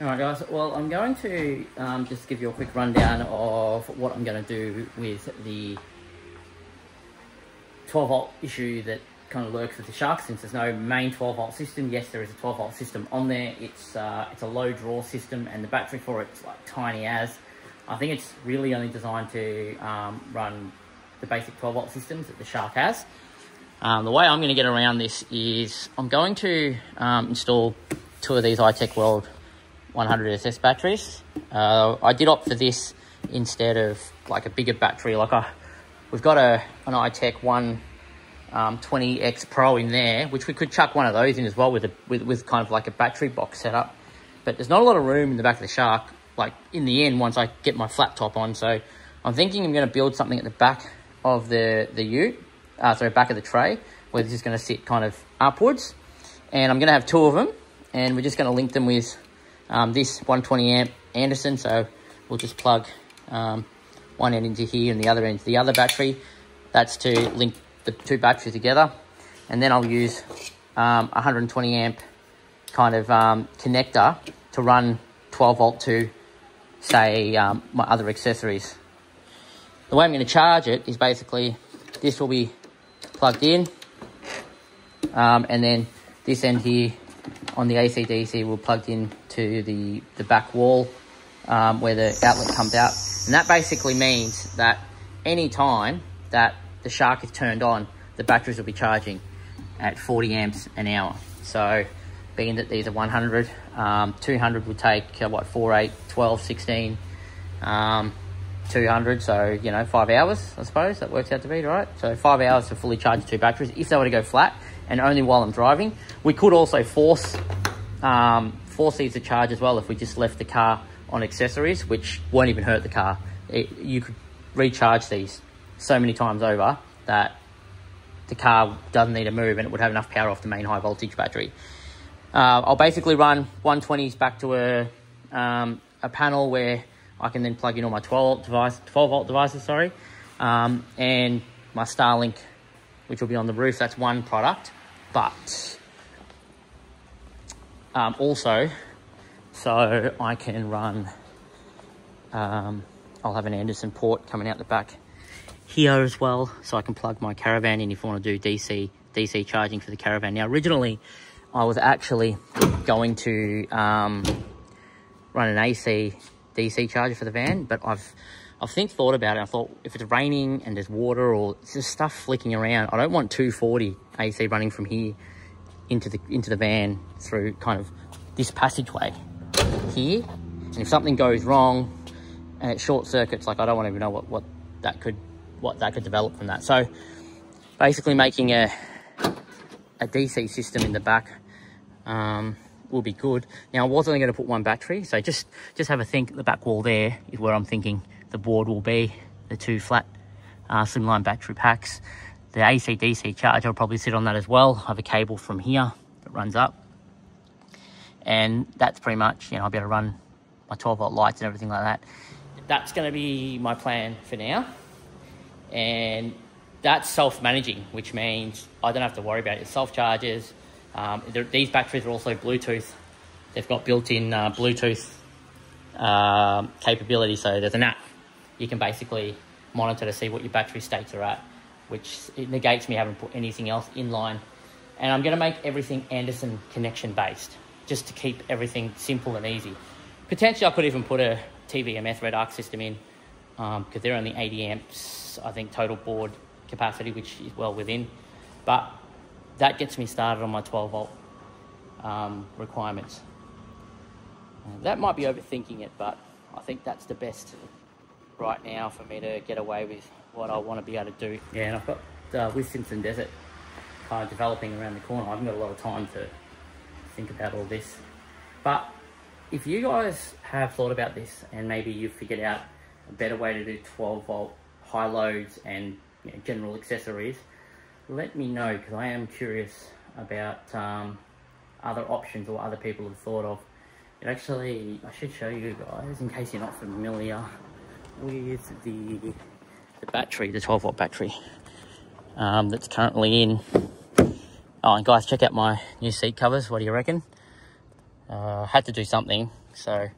Alright guys, well I'm going to um, just give you a quick rundown of what I'm going to do with the 12 volt issue that kind of lurks with the Shark since there's no main 12 volt system. Yes, there is a 12 volt system on there. It's uh, it's a low draw system and the battery for it's like tiny as. I think it's really only designed to um, run the basic 12 volt systems that the Shark has. Um, the way I'm going to get around this is I'm going to um, install two of these iTech World 100 SS batteries. Uh, I did opt for this instead of like a bigger battery. Like I, we've got a an iTech One um, 20X Pro in there, which we could chuck one of those in as well with a with, with kind of like a battery box setup. But there's not a lot of room in the back of the Shark. Like in the end, once I get my flat top on, so I'm thinking I'm going to build something at the back of the the Ute, uh, sorry, back of the tray, where this is going to sit kind of upwards, and I'm going to have two of them, and we're just going to link them with um, this 120 amp Anderson. So we'll just plug um, one end into here and the other end into the other battery. That's to link the two batteries together. And then I'll use um, 120 amp kind of um, connector to run 12 volt to, say, um, my other accessories. The way I'm going to charge it is basically this will be plugged in um, and then this end here on the AC-DC will plugged in to the, the back wall um, where the outlet comes out. And that basically means that any time that the Shark is turned on, the batteries will be charging at 40 amps an hour. So being that these are 100, um, 200 would take, uh, what, 4, 8, 12, 16, um, 200, so, you know, five hours, I suppose, that works out to be, right? So five hours to fully charge two batteries, if they were to go flat, and only while I'm driving. We could also force, um, force these to charge as well if we just left the car on accessories, which won't even hurt the car. It, you could recharge these so many times over that the car doesn't need to move and it would have enough power off the main high voltage battery. Uh, I'll basically run 120s back to a, um, a panel where I can then plug in all my 12 volt, device, 12 volt devices, sorry, um, and my Starlink, which will be on the roof. That's one product, but um, also, so I can run. Um, I'll have an Anderson port coming out the back here as well, so I can plug my caravan in if I want to do DC DC charging for the caravan. Now, originally, I was actually going to um, run an AC DC charger for the van, but I've I've think thought about it. I thought if it's raining and there's water or just stuff flicking around, I don't want 240 AC running from here into the into the van through kind of this passageway here. And if something goes wrong and it short circuits, like I don't want to even know what, what that could what that could develop from that. So basically making a a DC system in the back um, will be good. Now I was only going to put one battery, so just just have a think. The back wall there is where I'm thinking the board will be. The two flat uh, slimline battery packs. The AC DC charger will probably sit on that as well. I have a cable from here that runs up, and that's pretty much you know I'll be able to run my 12 volt lights and everything like that. That's going to be my plan for now, and that's self-managing, which means I don't have to worry about it. Self charges. Um, these batteries are also Bluetooth. They've got built-in uh, Bluetooth um, capability, so there's an app you can basically monitor to see what your battery states are at, which it negates me having put anything else in line. And I'm going to make everything Anderson connection based, just to keep everything simple and easy. Potentially, I could even put a TVMS Redarc system in, because um, they're only 80 amps, I think, total board capacity, which is well within. But that gets me started on my 12 volt um, requirements. That might be overthinking it, but I think that's the best right now for me to get away with what I want to be able to do. Yeah, and I've got uh, with Simpson Desert kind of developing around the corner. I haven't got a lot of time to think about all this. But if you guys have thought about this and maybe you've figured out a better way to do 12 volt high loads and you know, general accessories, let me know because I am curious about um, other options or other people have thought of. It actually, I should show you guys in case you're not familiar with the, the battery, the 12 volt battery um, that's currently in. Oh, and guys, check out my new seat covers. What do you reckon? Uh, had to do something. So,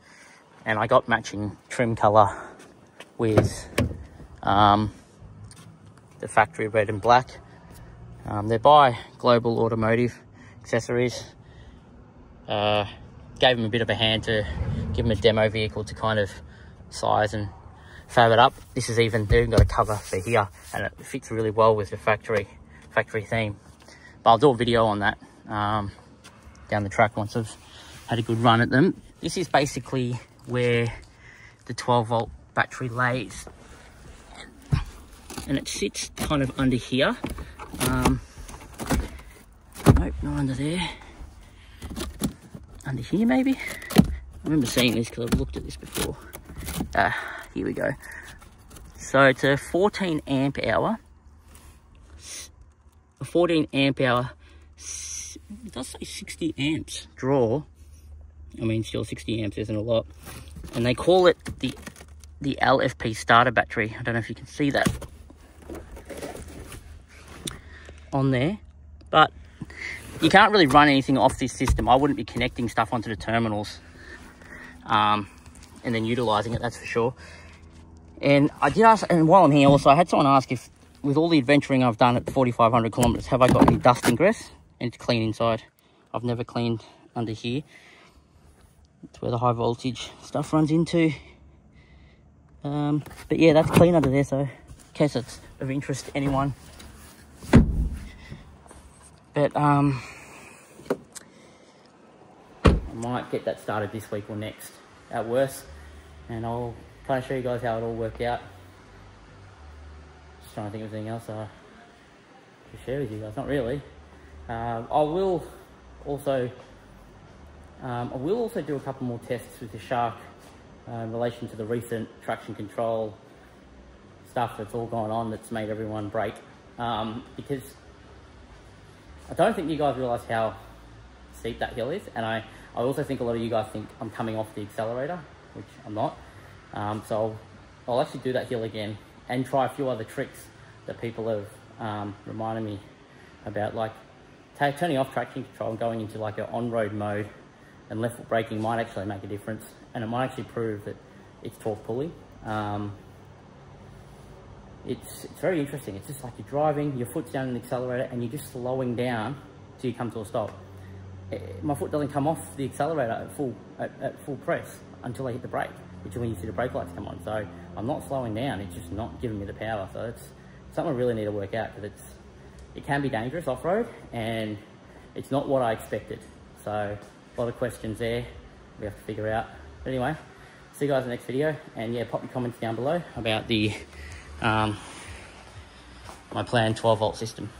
and I got matching trim color with um, the factory red and black. Um, they're by Global Automotive Accessories. Uh, gave them a bit of a hand to give them a demo vehicle to kind of size and fab it up. This is even, they've even got a cover for here and it fits really well with the factory factory theme. But I'll do a video on that um, down the track once I've had a good run at them. This is basically where the 12 volt battery lays and it sits kind of under here. Um, nope, not under there. Under here maybe? I remember seeing this because I've looked at this before. Ah, here we go. So it's a 14 amp hour. A 14 amp hour, it does say 60 amps draw. I mean, still 60 amps isn't a lot. And they call it the the LFP starter battery. I don't know if you can see that on there, but you can't really run anything off this system. I wouldn't be connecting stuff onto the terminals um, and then utilizing it, that's for sure. And I did ask, and while I'm here also, I had someone ask if, with all the adventuring I've done at 4,500 kilometers, have I got any dust ingress? And it's clean inside. I've never cleaned under here. It's where the high voltage stuff runs into. Um, but yeah, that's clean under there, so in case it's of interest to anyone. But um, I might get that started this week or next at worst. And I'll kind to show you guys how it all worked out. Just trying to think of anything else I to share with you guys. Not really. Um, I will also um, I will also do a couple more tests with the Shark uh, in relation to the recent traction control stuff that's all gone on that's made everyone break. Um, because I don't think you guys realise how steep that hill is, and I, I also think a lot of you guys think I'm coming off the accelerator, which I'm not. Um, so I'll, I'll, actually do that hill again and try a few other tricks that people have um, reminded me about, like turning off traction control and going into like an on-road mode and left foot braking might actually make a difference and it might actually prove that it's torque pulling. Um, it's, it's very interesting. It's just like you're driving, your foot's down in the accelerator and you're just slowing down till you come to a stop. It, eh, my foot doesn't come off the accelerator at full, at, at full press until I hit the brake, which is when you see the brake lights come on. So I'm not slowing down, it's just not giving me the power. So it's something I really need to work out because it's, it can be dangerous off-road and it's not what I expected. So a lot of questions there we have to figure out. But anyway, see you guys in the next video and yeah, pop your comments down below about the um, my planned 12 volt system.